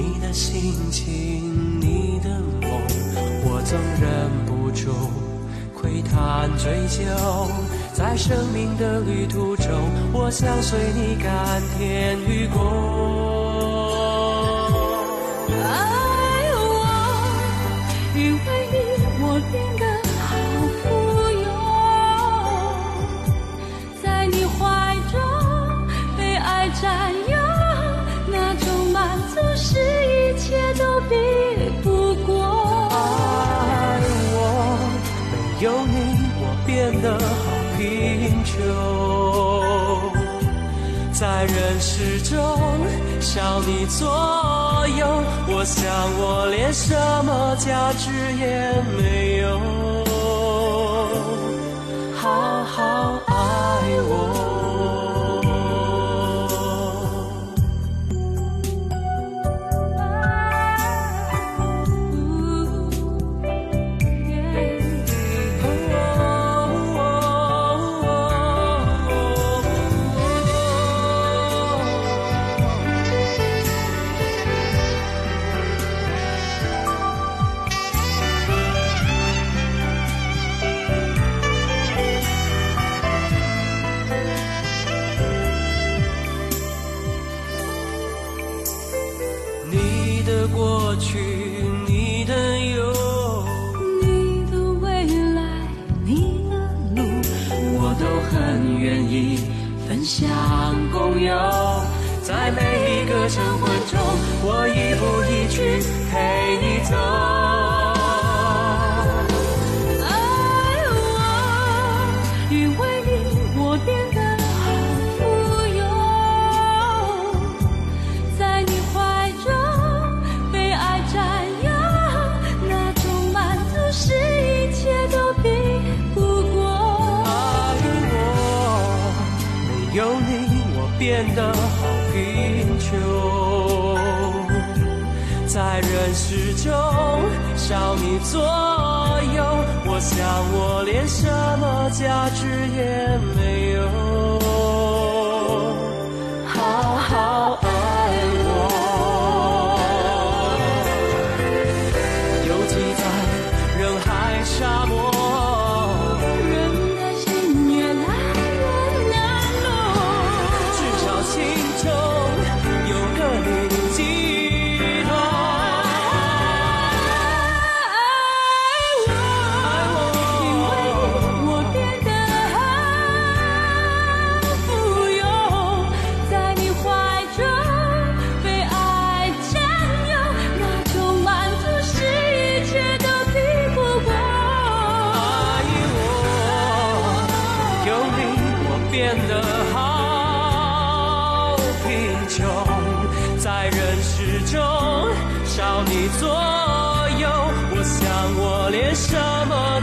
你的心情，你的梦，我总忍不住窥探追究。在生命的旅途中，我想随你甘甜与共。爱我，因为有你我变得好贫穷，在人世中想你左右，我想我连什么价值也没有。好好你的过去，你的忧，你的未来，你的路，我都很愿意分享共有。在每一个晨昏中，我一步一趋陪你走。变得好贫穷，在人世中少你左右，我想我连什么价值也没有。好好爱我，游击在人海沙漠。穷，在人世中少你左右，我想我连什么